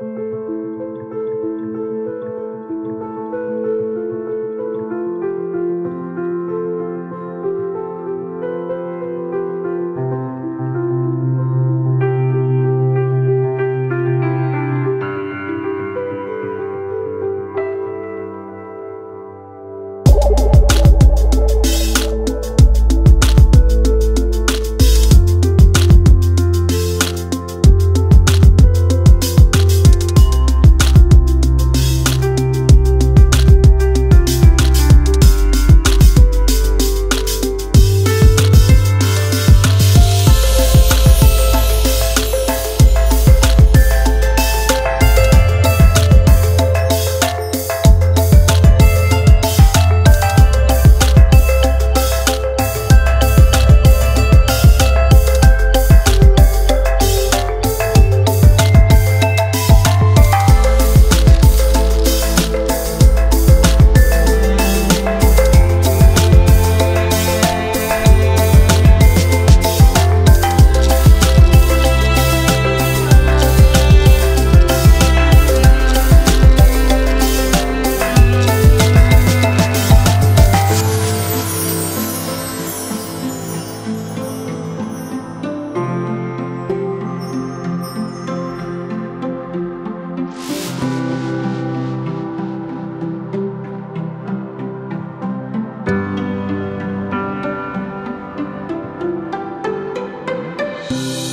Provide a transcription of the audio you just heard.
you Bye.